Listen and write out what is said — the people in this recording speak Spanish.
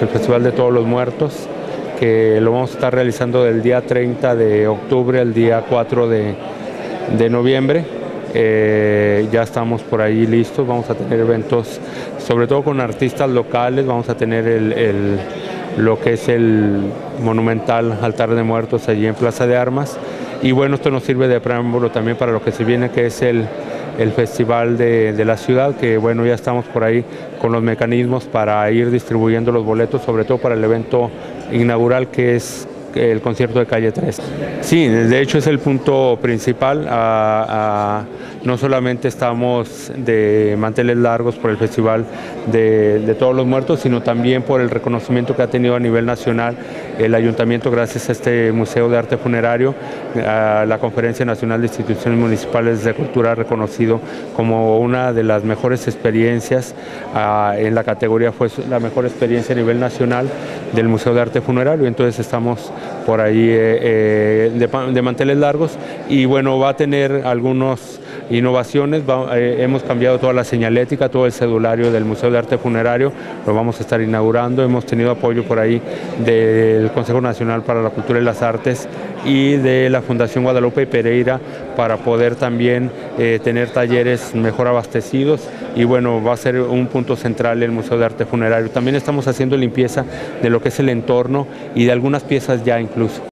El Festival de Todos los Muertos, que lo vamos a estar realizando del día 30 de octubre al día 4 de, de noviembre. Eh, ya estamos por ahí listos, vamos a tener eventos, sobre todo con artistas locales, vamos a tener lo que es el monumental altar de muertos allí en Plaza de Armas. Y bueno, esto nos sirve de preámbulo también para lo que se viene, que es el, el festival de, la ciudad, que bueno, ya estamos por ahí con los mecanismos para ir distribuyendo los boletos, sobre todo para el evento inaugural que es el concierto de calle 3. Sí, de hecho es el punto principal. A, a, no solamente estamos de manteles largos por el Festival de, Todos los Muertos, sino también por el reconocimiento que ha tenido a nivel nacional el ayuntamiento gracias a este Museo de Arte Funerario, la Conferencia Nacional de Instituciones Municipales de Cultura ha reconocido como una de las mejores experiencias, a, en la categoría fue la mejor experiencia a nivel nacional del Museo de Arte Funerario, entonces estamos por ahí eh, de, de manteles largos y bueno, va a tener algunos innovaciones, va, eh, hemos cambiado toda la señalética, todo el cedulario del Museo de Arte Funerario, lo vamos a estar inaugurando, hemos tenido apoyo por ahí del Consejo Nacional para la Cultura y las Artes y de la Fundación Guadalupe y Pereira para poder también eh, tener talleres mejor abastecidos y bueno, va a ser un punto central el Museo de Arte Funerario. También estamos haciendo limpieza de lo que es el entorno y de algunas piezas ya incluso.